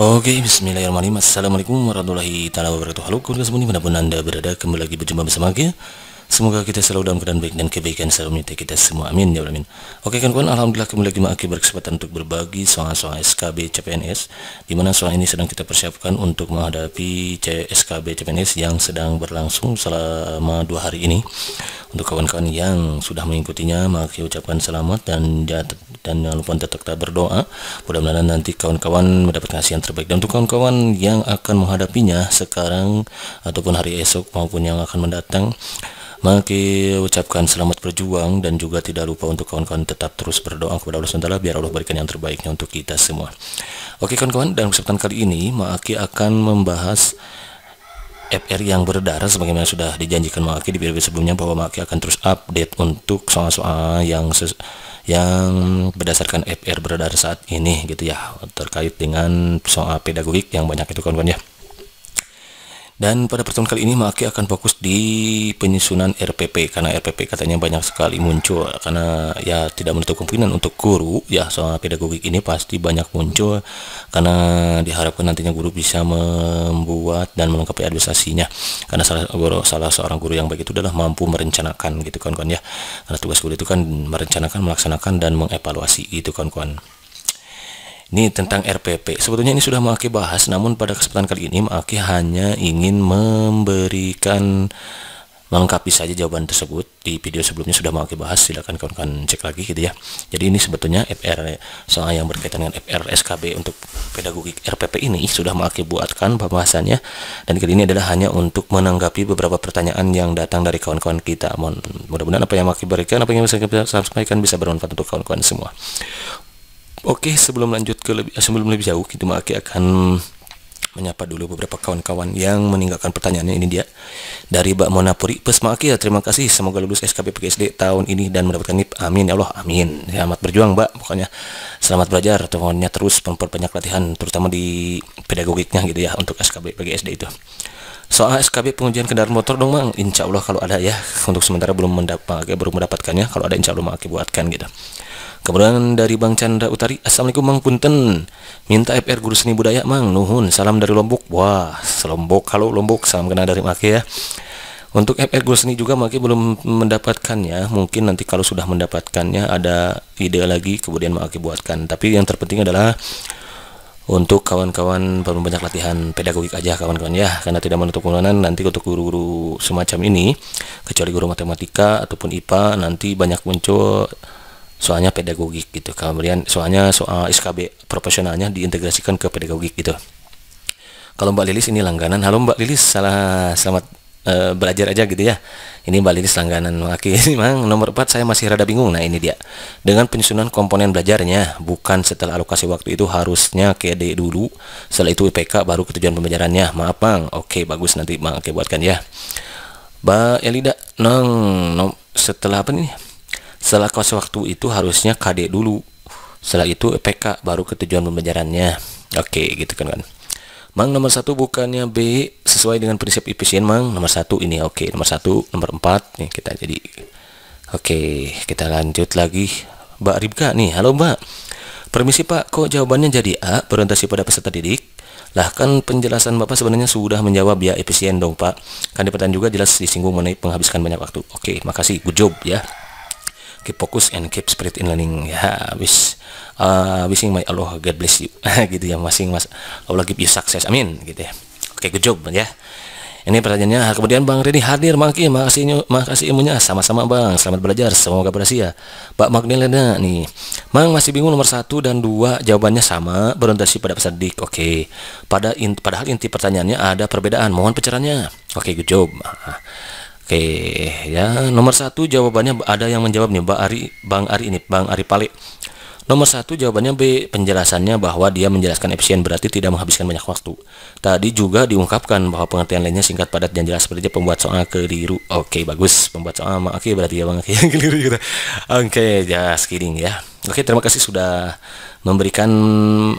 Oke, bismillahirrahmanirrahim. Assalamualaikum warahmatullahi taala wabarakatuh. Halo keluarga semua di mana pun anda berada Kembali lagi berjumpa bersama kita Semoga kita selalu dalam keadaan baik dan kebaikan selalu menyertai kita semua. Amin ya Amin. Oke kan kawan, alhamdulillah kembali lagi Maki berkesempatan untuk berbagi soal-soal SKB CPNS di mana soal ini sedang kita persiapkan untuk menghadapi SKB CPNS yang sedang berlangsung selama dua hari ini. Untuk kawan-kawan yang sudah mengikutinya, Maki ucapkan selamat dan dan jangan lupa tetap berdoa. Mudah-mudahan nanti kawan-kawan mendapat hasil yang terbaik. Dan untuk kawan-kawan yang akan menghadapinya sekarang ataupun hari esok maupun yang akan mendatang Maki ucapkan selamat berjuang dan juga tidak lupa untuk kawan-kawan tetap terus berdoa kepada Allah SWT biar Allah berikan yang terbaiknya untuk kita semua. Oke kawan-kawan, dalam kesempatan kali ini Maki akan membahas FR yang berdarah sebagaimana sudah dijanjikan Maki di video sebelumnya bahwa Maki akan terus update untuk soal-soal yang yang berdasarkan FR berdarah saat ini gitu ya terkait dengan soal pedagogik yang banyak itu kawan-kawan ya. Dan pada pertemuan kali ini Maki akan fokus di penyusunan RPP karena RPP katanya banyak sekali muncul. Karena ya tidak menutup kemungkinan untuk guru ya soal pedagogik ini pasti banyak muncul. Karena diharapkan nantinya guru bisa membuat dan melengkapi administrasinya. Karena salah guru salah seorang guru yang baik itu adalah mampu merencanakan gitu kawan-kawan ya. Karena tugas guru itu kan merencanakan melaksanakan dan mengevaluasi itu kawan-kawan ini tentang RPP. Sebetulnya ini sudah Maki bahas, namun pada kesempatan kali ini Maki hanya ingin memberikan melengkapi saja jawaban tersebut. Di video sebelumnya sudah Maki bahas silahkan kawan-kawan cek lagi gitu ya. Jadi ini sebetulnya FR soal yang berkaitan dengan FR SKB untuk pedagogik RPP ini sudah Maki buatkan pembahasannya. Dan kali ini adalah hanya untuk menanggapi beberapa pertanyaan yang datang dari kawan-kawan kita. Mudah-mudahan apa yang Maki berikan apa yang bisa kita sampaikan bisa bermanfaat untuk kawan-kawan semua Oke, sebelum lanjut ke lebih sebelum lebih jauh, kita Maki akan menyapa dulu beberapa kawan-kawan yang meninggalkan pertanyaannya. Ini dia dari Mbak Mona Puri Pesmaki. Ya terima kasih. Semoga lulus SKP PGSD tahun ini dan mendapatkan NIP. Amin ya Allah amin. Selamat berjuang Mbak. Pokoknya selamat belajar. Temannya terus memperbanyak latihan terutama di pedagogiknya gitu ya untuk SKP PGSD itu. Soal SKB pengujian kendaraan motor dong Mang? Insya Allah kalau ada ya. Untuk sementara belum mendapat baru mendapatkannya. Kalau ada Insya Allah Mang buatkan gitu Kemudian dari Bang Chandra Utari, Assalamualaikum Mang Punten. Minta FR Guru Seni Budaya Mang, nuhun. Salam dari Lombok. Wah, Lombok. Kalau Lombok, salam kenal dari Maki ya. Untuk FR Guru Seni juga Maki belum mendapatkannya. Mungkin nanti kalau sudah mendapatkannya ada ide lagi kemudian Maki buatkan. Tapi yang terpenting adalah untuk kawan-kawan banyak latihan pedagogik aja kawan-kawan ya karena tidak menutup kemungkinan nanti untuk guru-guru semacam ini kecuali guru matematika ataupun IPA nanti banyak muncul soalnya pedagogik gitu. Kemudian soalnya soal SKB profesionalnya diintegrasikan ke pedagogik gitu. Kalau Mbak Lilis ini langganan. Halo Mbak Lilis. Salah selamat uh, belajar aja gitu ya. Ini Mbak Lilis langganan. Oke memang nomor 4 saya masih rada bingung. Nah ini dia. Dengan penyusunan komponen belajarnya bukan setelah alokasi waktu itu harusnya KD dulu. Setelah itu IPK baru ketujuan pembelajarannya. Maaf Bang. Oke bagus nanti Bang oke buatkan ya. Mbak Elida nong, nong setelah apa nih setelah kos waktu itu harusnya KD dulu. Setelah itu PK baru ketujuan pembelajarannya. Oke, gitu kan kan. Mang nomor satu bukannya B sesuai dengan prinsip efisien Mang? Nomor satu ini oke. Nomor satu nomor empat nih kita jadi oke kita lanjut lagi. Mbak Ribka nih halo Mbak. Permisi Pak kok jawabannya jadi A berorientasi pada peserta didik? Lah kan penjelasan Bapak sebenarnya sudah menjawab ya efisien dong Pak. Kan di pertanyaan juga jelas disinggung mengenai menghabiskan banyak waktu. Oke makasih good job ya keep focus and keep spirit in learning. Ya wish uh, wishing my Allah God bless you. Gitu ya masing mas Allah give you success. Amin. Gitu ya. Oke okay, good job ya. Ini pertanyaannya kemudian Bang Reni hadir Maki makasih makasih ilmunya. Sama-sama Bang. Selamat belajar. Semoga berhasil ya. Pak Magdalena nih. Bang masih bingung nomor satu dan dua. Jawabannya sama. Berorientasi pada pesan dik. Oke. Okay. pada in, padahal inti pertanyaannya ada perbedaan. Mohon pencerahannya oke okay, good job Oke, ya nomor satu jawabannya ada yang menjawab nih, Bang Ari, Bang Ari ini, Bang Ari Pale. Nomor satu jawabannya B, penjelasannya bahwa dia menjelaskan efisien berarti tidak menghabiskan banyak waktu. Tadi juga diungkapkan bahwa pengertian lainnya singkat padat dan jelas seperti pembuat soal keliru. Oke, bagus. Pembuat soal oke berarti ya Bang Oke, keliru gitu. Oke, just kidding ya. Oke, terima kasih sudah memberikan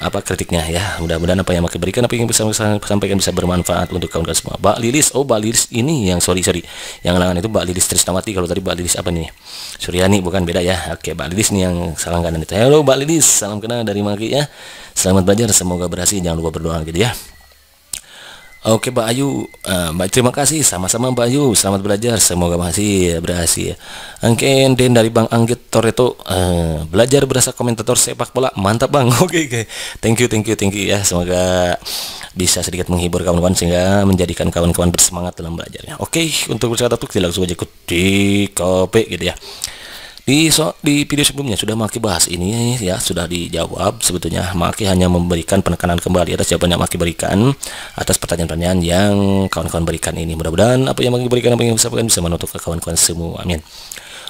apa kritiknya ya. Mudah-mudahan apa yang Maki berikan apa yang bisa sampaikan bisa bermanfaat untuk kawan-kawan semua. Mbak Lilis, oh Mbak Lilis ini yang sorry sorry, yang langganan itu Mbak Lilis Trisnawati. Kalau tadi Mbak Lilis apa nih? Suryani bukan beda ya. Oke, Mbak Lilis nih yang salam kanan itu. Halo Mbak Lilis, salam kenal dari Maki ya. Selamat belajar, semoga berhasil. Jangan lupa berdoa gitu ya. Oke Mbak Ayu, uh, Mbak terima kasih sama-sama Mbak Ayu, selamat belajar, semoga masih berhasil. Oke, Den dari Bang Anggit Toreto, uh, belajar berasa komentator sepak bola, mantap Bang. Oke, okay, okay. thank you, thank you, thank you ya. Semoga bisa sedikit menghibur kawan-kawan sehingga menjadikan kawan-kawan bersemangat dalam belajarnya. Oke, untuk berkata tuh langsung aja ikut di kopi gitu ya. Di so, di video sebelumnya sudah Maki bahas ini ya sudah dijawab. Sebetulnya Maki hanya memberikan penekanan kembali atas jawaban yang Maki berikan atas pertanyaan-pertanyaan yang kawan-kawan berikan ini. Mudah-mudadan apa yang Maki berikan apa yang bisa bisa menutup ke kawan-kawan semua. Amin.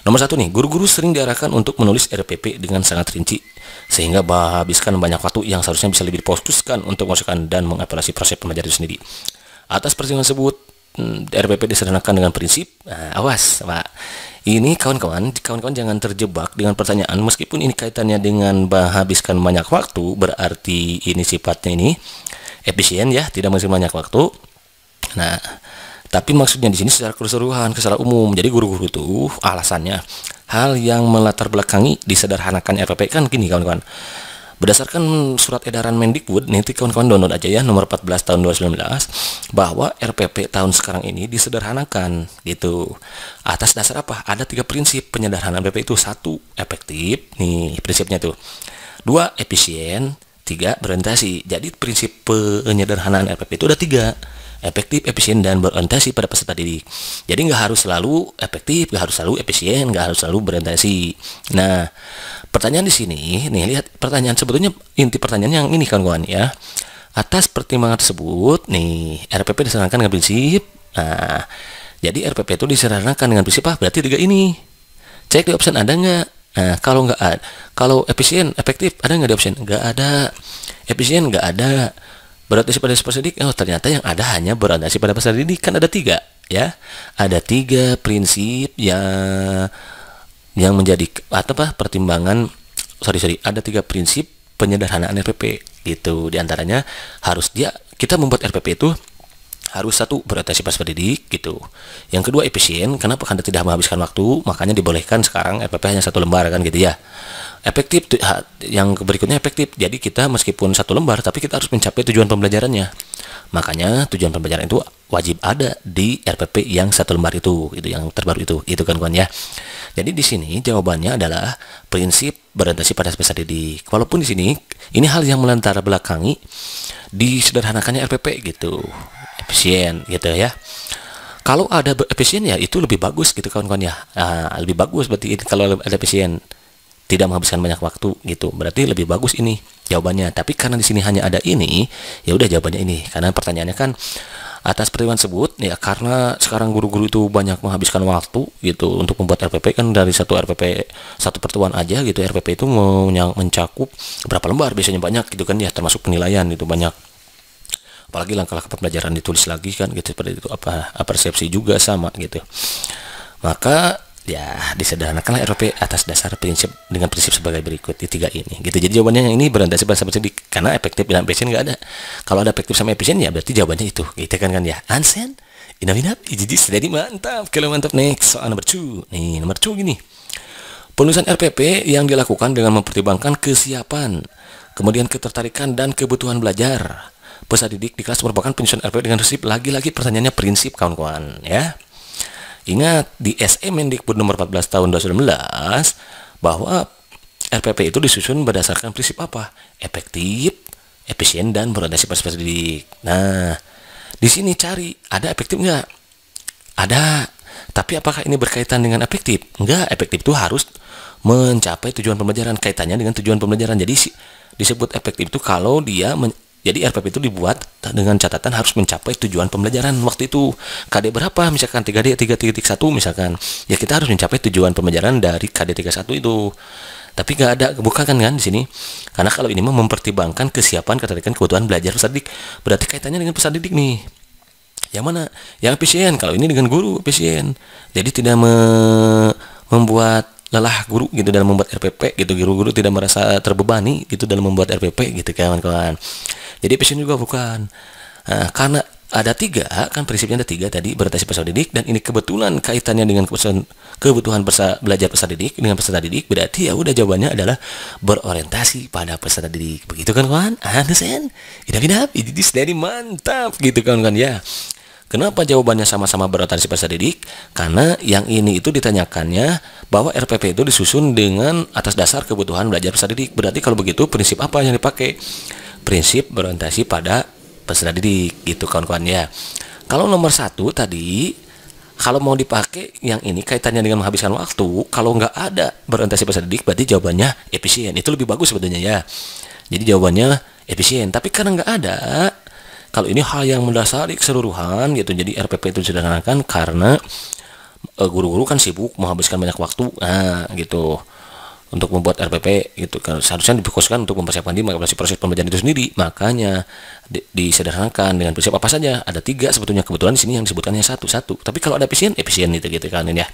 Nomor satu nih guru-guru sering diarahkan untuk menulis RPP dengan sangat rinci sehingga menghabiskan banyak waktu yang seharusnya bisa lebih difokuskan untuk masukkan dan mengevaluasi proses pembelajaran itu sendiri. Atas pertimbangan tersebut hmm, RPP disederhanakan dengan prinsip nah, awas Pak ini kawan-kawan, kawan-kawan jangan terjebak dengan pertanyaan meskipun ini kaitannya dengan menghabiskan banyak waktu, berarti ini sifatnya ini efisien ya, tidak menghabiskan banyak waktu. Nah, tapi maksudnya di sini secara keseluruhan, secara umum. Jadi guru-guru itu alasannya hal yang melatar belakangi disederhanakan RPP kan gini kawan-kawan. Berdasarkan surat edaran Mendikbud, nanti kawan-kawan download aja ya nomor 14 tahun 2019 bahwa RPP tahun sekarang ini disederhanakan gitu. Atas dasar apa? Ada tiga prinsip penyederhanaan RPP itu satu efektif, nih prinsipnya tuh. Dua efisien, tiga berorientasi. Jadi prinsip penyederhanaan RPP itu ada tiga efektif, efisien, dan berorientasi pada peserta didik. Jadi nggak harus selalu efektif, nggak harus selalu efisien, nggak harus selalu berorientasi. Nah, Pertanyaan di sini, nih lihat pertanyaan sebetulnya inti pertanyaan yang ini kawan-kawan ya. Atas pertimbangan tersebut, nih RPP disarankan dengan prinsip. Nah, jadi RPP itu disarankan dengan prinsip apa? Berarti tiga ini. Cek di option ada nggak? Nah, kalau nggak ada, kalau efisien, efektif, ada nggak di option? Nggak ada. Efisien nggak ada. Berorientasi pada peserta didik, oh ternyata yang ada hanya berorientasi pada peserta didik kan ada tiga, ya. Ada tiga prinsip yang yang menjadi atau apa pertimbangan sorry sorry ada tiga prinsip penyederhanaan RPP gitu di antaranya harus dia kita membuat RPP itu harus satu berorientasi pas pendidik gitu. Yang kedua efisien. Karena tidak menghabiskan waktu. Makanya dibolehkan sekarang RPP hanya satu lembar kan gitu ya. Efektif yang berikutnya efektif. Jadi kita meskipun satu lembar tapi kita harus mencapai tujuan pembelajarannya. Makanya tujuan pembelajaran itu wajib ada di RPP yang satu lembar itu itu yang terbaru itu. Itu kan kawan ya. Jadi di sini jawabannya adalah prinsip berorientasi pada peserta didik. Walaupun di sini ini hal yang melantar belakangi disederhanakannya RPP gitu. Efisien gitu ya. Kalau ada efisien ya itu lebih bagus gitu kawan-kawan ya. Nah, lebih bagus berarti kalau ada efisien tidak menghabiskan banyak waktu gitu. Berarti lebih bagus ini jawabannya. Tapi karena di sini hanya ada ini, ya udah jawabannya ini. Karena pertanyaannya kan atas pertimbangan tersebut ya karena sekarang guru-guru itu banyak menghabiskan waktu gitu untuk membuat RPP kan dari satu RPP satu pertemuan aja gitu RPP itu mencakup berapa lembar biasanya banyak gitu kan ya termasuk penilaian itu banyak apalagi langkah-langkah pembelajaran ditulis lagi kan gitu seperti itu apa persepsi juga sama gitu. Maka ya disederhanakanlah ROP atas dasar prinsip dengan prinsip sebagai berikut di tiga ini gitu. Jadi jawabannya yang ini berorientasi pada seperti karena efektif dan efisien nggak ada. Kalau ada efektif sama efisien ya berarti jawabannya itu gitu kan kan ya. Ansen inap inap jadi jadi mantap. Kalau mantap next soal nomor 2 nih nomor 2 gini. Penulisan RPP yang dilakukan dengan mempertimbangkan kesiapan kemudian ketertarikan dan kebutuhan belajar peserta didik di kelas merupakan penyusunan RPP dengan prinsip lagi-lagi pertanyaannya prinsip kawan-kawan ya Ingat di SM Mendikbud nomor 14 tahun 2019 bahwa RPP itu disusun berdasarkan prinsip apa? Efektif, efisien dan berorientasi pada didik. Nah, di sini cari ada efektif nggak? Ada. Tapi apakah ini berkaitan dengan efektif? Enggak, efektif itu harus mencapai tujuan pembelajaran kaitannya dengan tujuan pembelajaran. Jadi disebut efektif itu kalau dia jadi RPP itu dibuat dengan catatan harus mencapai tujuan pembelajaran waktu itu. KD berapa? Misalkan 3D 3.1 misalkan. Ya kita harus mencapai tujuan pembelajaran dari KD 31 itu. Tapi nggak ada bukan kan kan di sini. Karena kalau ini mempertimbangkan kesiapan ketertarikan kebutuhan belajar peserta didik. Berarti kaitannya dengan peserta didik nih. Yang mana? Yang efisien. Kalau ini dengan guru efisien. Jadi tidak me membuat lelah guru gitu dalam membuat RPP gitu guru-guru tidak merasa terbebani gitu dalam membuat RPP gitu kawan-kawan jadi passion juga bukan. Nah, karena ada tiga kan prinsipnya ada tiga tadi berorientasi peserta didik dan ini kebetulan kaitannya dengan kebutuhan kebutuhan belajar peserta didik dengan peserta didik berarti ya udah jawabannya adalah berorientasi pada peserta didik. Begitu kan kawan? Understand? Idap idap ini dari mantap. Gitu kan kan ya. Kenapa jawabannya sama-sama berorientasi peserta didik? Karena yang ini itu ditanyakannya bahwa RPP itu disusun dengan atas dasar kebutuhan belajar peserta didik. Berarti kalau begitu prinsip apa yang dipakai? Prinsip berorientasi pada peserta didik gitu kawan-kawan ya. Kalau nomor satu tadi kalau mau dipakai yang ini kaitannya dengan menghabiskan waktu, kalau nggak ada berorientasi peserta didik berarti jawabannya efisien. Itu lebih bagus sebetulnya ya. Jadi jawabannya efisien. Tapi karena nggak ada, kalau ini hal yang mendasari keseluruhan gitu. Jadi RPP itu disederhanakan karena eh, guru-guru kan sibuk menghabiskan banyak waktu nah gitu untuk membuat RPP gitu kan. Seharusnya difokuskan untuk mempersiapkan diri mengatasi proses pembelajaran itu sendiri. Makanya di, disederhanakan dengan prinsip apa saja. Ada tiga sebetulnya. Kebetulan di sini yang disebutkannya satu satu. Tapi kalau ada efisien efisien gitu gitu kan ini ya.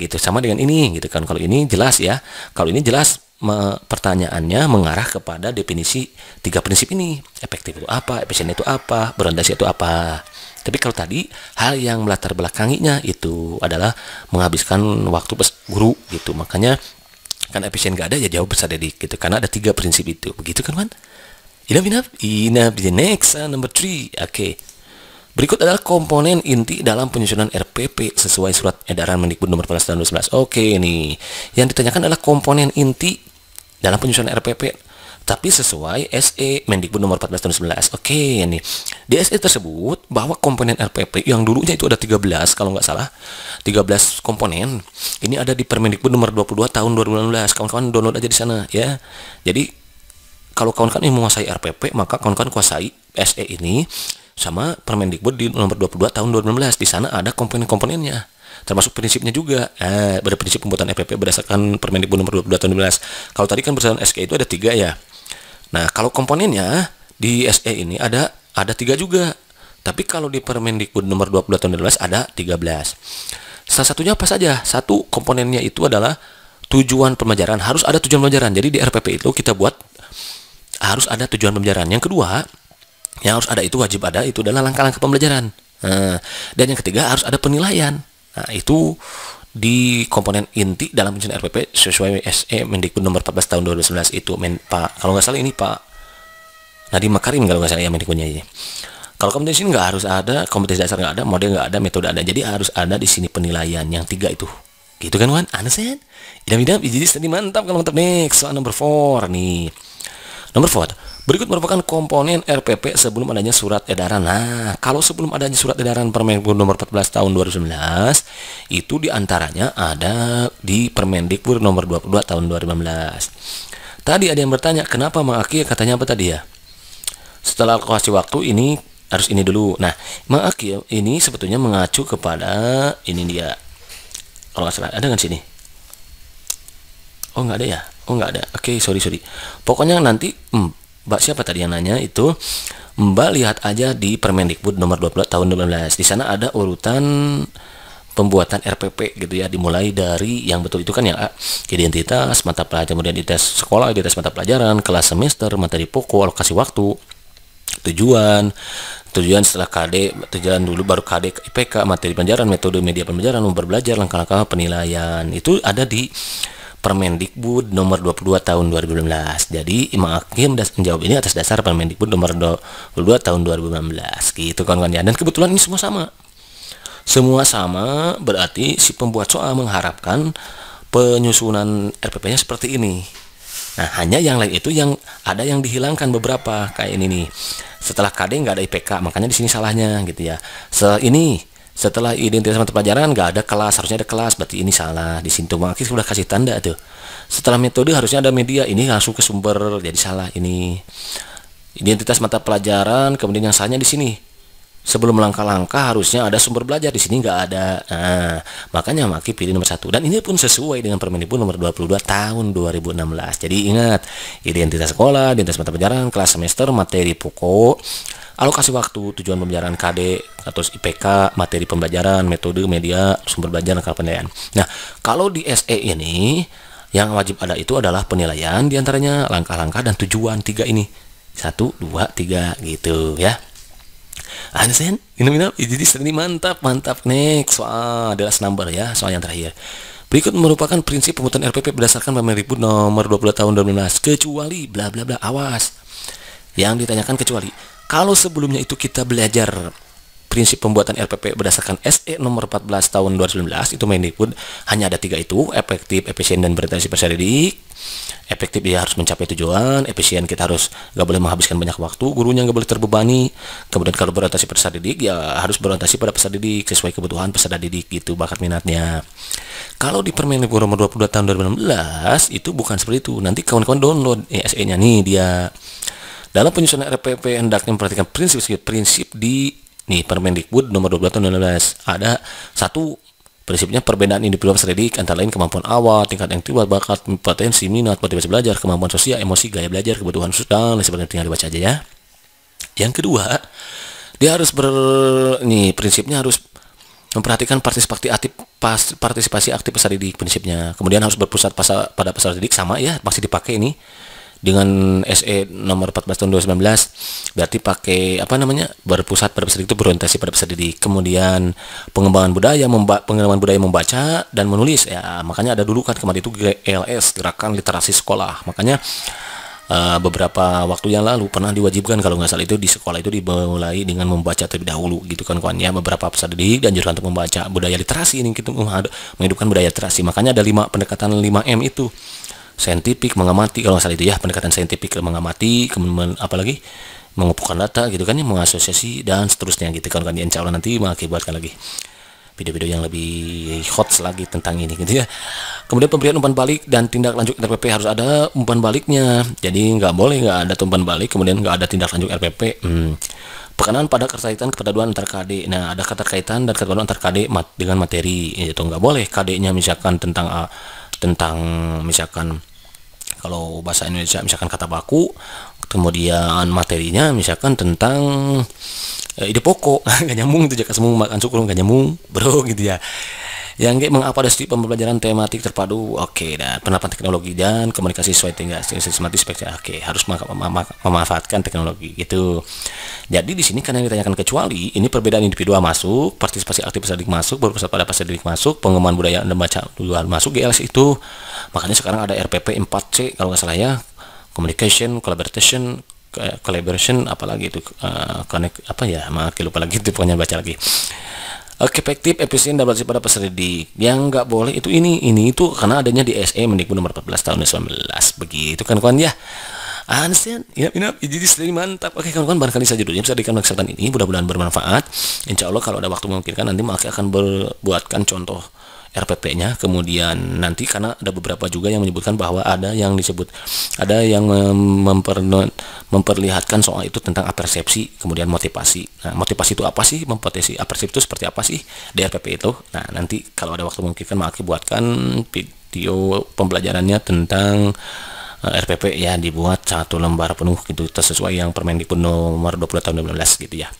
Gitu. Sama dengan ini gitu kan. Kalau ini jelas ya. Kalau ini jelas me, pertanyaannya mengarah kepada definisi tiga prinsip ini. Efektif itu apa efisien itu apa berorientasi itu apa. Tapi kalau tadi hal yang melatar belakanginya itu adalah menghabiskan waktu guru gitu. Makanya kan efisien gak ada ya jauh besar dedik gitu karena ada tiga prinsip itu. Begitu kan man enough enough enough the next uh, number three. Oke. Okay. Berikut adalah komponen inti dalam penyusunan RPP sesuai surat edaran Mendikbud nomor 14 tahun 2011. Oke nih, yang ditanyakan adalah komponen inti dalam penyusunan RPP tapi sesuai SE Mendikbud nomor 14 tahun 11. Oke, ini. Di SE tersebut bahwa komponen RPP yang dulunya itu ada 13 kalau nggak salah. 13 komponen. Ini ada di Permendikbud nomor 22 tahun 2016. Kawan-kawan download aja di sana ya. Jadi kalau kawan-kawan ingin menguasai RPP, maka kawan-kawan kuasai SE ini sama Permendikbud di nomor 22 tahun 2016. Di sana ada komponen-komponennya termasuk prinsipnya juga eh, pada prinsip pembuatan RPP berdasarkan Permendikbud nomor 22 tahun 2016 kalau tadi kan berdasarkan SK itu ada tiga ya nah kalau komponennya di SE ini ada ada tiga juga. Tapi kalau di Permendikbud nomor 22 tahun 2016 ada 13 salah satunya apa saja? Satu komponennya itu adalah tujuan pembelajaran. Harus ada tujuan pembelajaran. Jadi di RPP itu kita buat harus ada tujuan pembelajaran. Yang kedua yang harus ada itu wajib ada itu adalah langkah-langkah pembelajaran. Nah, dan yang ketiga harus ada penilaian. Nah, itu di komponen inti dalam penyusunan RPP sesuai SE Mendikbud nomor 14 tahun 2019 itu men, Pak kalau nggak salah ini Pak Nadiem Makarim kalau nggak salah ya Mendikbudnya ini. Kalau kompetensi nggak harus ada, kompetensi dasar nggak ada, model nggak ada, metode ada. Jadi harus ada di sini penilaian yang tiga itu. Gitu kan, Wan? Understand? Idam-idam, jadi mantap kalau mantap. Next, soal number 4 nih. Nomor 4. Berikut merupakan komponen RPP sebelum adanya surat edaran. Nah, kalau sebelum adanya surat edaran Permendikbud nomor 14 tahun 2019, itu di antaranya ada di Permendikbud nomor 22 tahun 2015. Tadi ada yang bertanya, kenapa Mang katanya apa tadi ya? Setelah aku kasih waktu ini harus ini dulu. Nah, Mang ini sebetulnya mengacu kepada ini dia. Kalau nggak salah, ada nggak sini? Oh nggak ada ya? Oh nggak ada. Oke, okay, sorry sorry. Pokoknya nanti hmm, Mbak siapa tadi yang nanya? Itu Mbak lihat aja di Permendikbud nomor 12 tahun 2015 di sana ada urutan pembuatan RPP gitu ya dimulai dari yang betul itu kan yang A identitas mata pelajaran kemudian identitas sekolah identitas mata pelajaran kelas semester materi pokok alokasi waktu tujuan tujuan setelah KD tujuan dulu baru KD IPK materi pelajaran metode media pembelajaran nomor belajar langkah-langkah penilaian. Itu ada di Permendikbud nomor 22 tahun 2016. Jadi Imam Hakim menjawab ini atas dasar Permendikbud nomor 22 tahun 2016. Gitu kawan-kawan ya. Dan kebetulan ini semua sama. Semua sama berarti si pembuat soal mengharapkan penyusunan RPP-nya seperti ini. Nah, hanya yang lain itu yang ada yang dihilangkan beberapa kayak ini nih. Setelah KD nggak ada IPK, makanya di sini salahnya gitu ya. Se ini setelah identitas mata pelajaran nggak ada kelas harusnya ada kelas. Berarti ini salah di sini tuh sudah kasih tanda tuh. Setelah metode harusnya ada media. Ini langsung ke sumber. Jadi salah ini. Identitas mata pelajaran kemudian yang salahnya di sini. Sebelum langkah-langkah harusnya ada sumber belajar. Di sini nggak ada. Nah, makanya maki pilih nomor satu. Dan ini pun sesuai dengan Permendikbud nomor 22 tahun 2016 jadi ingat identitas sekolah identitas mata pelajaran kelas semester materi pokok alokasi waktu, tujuan pembelajaran KD atau IPK, materi pembelajaran, metode, media, sumber belajar, dan penilaian. Nah, kalau di SE ini yang wajib ada itu adalah penilaian di antaranya langkah-langkah dan tujuan tiga ini satu dua tiga gitu ya Understand? Minum-minum. Jadi ini mantap, mantap. Next soal adalah number ya, soal yang terakhir. Berikut merupakan prinsip pembuatan RPP berdasarkan Permendikbud nomor 20 tahun 2016 kecuali bla bla bla awas. Yang ditanyakan kecuali kalau sebelumnya itu kita belajar prinsip pembuatan RPP berdasarkan SE nomor 14 tahun 2019 itu Mendikbud hanya ada tiga itu efektif, efisien dan berinteraksi peserta didik efektif dia harus mencapai tujuan efisien kita harus gak boleh menghabiskan banyak waktu gurunya gak boleh terbebani. Kemudian kalau berorientasi peserta didik ya harus berorientasi pada peserta didik sesuai kebutuhan peserta didik gitu bakat minatnya. Kalau di Permendikbud nomor 22 tahun 2016 itu bukan seperti itu. Nanti kawan-kawan download ESE nya nih dia dalam penyusunan RPP hendaknya memperhatikan prinsip-prinsip di nih Permendikbud nomor 12 tahun 2016 ada satu Prinsipnya perbedaan individu peserta didik antara lain kemampuan awal, tingkat yang tinggi, bakat, potensi, minat, motivasi belajar, kemampuan sosial, emosi, gaya belajar, kebutuhan khusus dan lain sebagainya tinggal dibaca aja ya. Yang kedua, dia harus ber nih prinsipnya harus memperhatikan partisipasi aktif partisipasi aktif peserta didik prinsipnya. Kemudian harus berpusat pada peserta didik sama ya, masih dipakai ini dengan SE nomor 14 tahun 2019 berarti pakai apa namanya berpusat pada peserta itu berorientasi pada peserta didik. Kemudian pengembangan budaya memba pengembangan budaya membaca dan menulis. Ya makanya ada dulu kan kemarin itu GLS gerakan literasi sekolah. Makanya uh, beberapa waktu yang lalu pernah diwajibkan kalau nggak salah itu di sekolah itu dimulai dengan membaca terlebih dahulu gitu kan kawan ya beberapa peserta didik dan juga untuk membaca budaya literasi ini kita menghidupkan budaya literasi. Makanya ada lima pendekatan 5M itu saintifik mengamati kalau salah itu ya pendekatan saintifik mengamati kemudian apalagi mengumpulkan data gitu kan ya mengasosiasi dan seterusnya gitu kan kan insya Allah nanti mengakibatkan lagi video-video yang lebih hot lagi tentang ini gitu ya kemudian pemberian umpan balik dan tindak lanjut RPP harus ada umpan baliknya jadi nggak boleh nggak ada umpan balik kemudian nggak ada tindak lanjut RPP hmm. Pekanan pada keterkaitan kepaduan antar KD. Nah, ada keterkaitan dan kepaduan antar KD mat dengan materi. Itu nggak boleh KD-nya misalkan tentang uh, tentang misalkan kalau bahasa Indonesia misalkan kata baku kemudian materinya misalkan tentang eh, ide pokok. Nggak nyambung itu jaka. Semua makan syukur nggak nyambung. Bro gitu ya yang kayak mengapadasi pembelajaran tematik terpadu? Oke okay, dan penerapan teknologi dan komunikasi sesuai tinggal sistematis oke okay, harus memanfaatkan teknologi gitu. Jadi di sini karena ditanyakan kecuali ini perbedaan individual masuk partisipasi aktif peserta masuk berpusat pada peserta didik masuk pengembangan budaya dan baca dua masuk GLS itu. Makanya sekarang ada RPP 4C kalau nggak salah ya. Communication collaboration collaboration apalagi itu uh, connect apa ya maaf lupa lagi itu pokoknya baca lagi efektif, efisien dan berhasil pada peserta didik. Yang nggak boleh itu ini, ini itu karena adanya di SE Mendikbud nomor 14 tahun 2019. Begitu kan kawan ya. Understand? Ya, ini jadi sendiri mantap. Oke kawan-kawan barangkali saja dulu bisa diberikan kesempatan ini mudah-mudahan bermanfaat. Insya Allah kalau ada waktu memungkinkan nanti Maki akan berbuatkan contoh RPP-nya kemudian nanti karena ada beberapa juga yang menyebutkan bahwa ada yang disebut ada yang memper, memperlihatkan soal itu tentang persepsi kemudian motivasi. Nah motivasi itu apa sih? Mempotensi persepsi itu seperti apa sih di RPP itu? Nah nanti kalau ada waktu mungkin kan Maki buatkan video pembelajarannya tentang eh, RPP ya dibuat satu lembar penuh gitu sesuai yang Permendikbud nomor 20 tahun 2019 gitu ya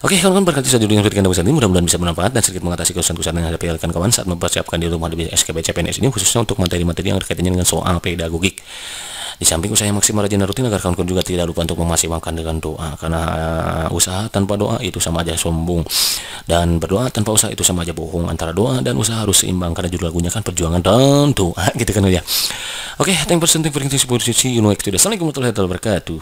Oke kawan-kawan berkati saja dulu yang berikan ini mudah-mudahan bisa bermanfaat dan sedikit mengatasi kesusahan-kesusahan yang hadapi rekan kawan saat mempersiapkan di rumah di SKB CPNS ini khususnya untuk materi-materi yang berkaitannya dengan soal pedagogik. Di samping usaha yang maksimal rajin rutin agar kawan-kawan juga tidak lupa untuk memaksimalkan dengan doa karena uh, usaha tanpa doa itu sama aja sombong dan berdoa tanpa usaha itu sama aja bohong antara doa dan usaha harus seimbang karena judul lagunya kan perjuangan dan doa gitu kan ya. Oke, thank you for listening for Assalamualaikum warahmatullahi wabarakatuh.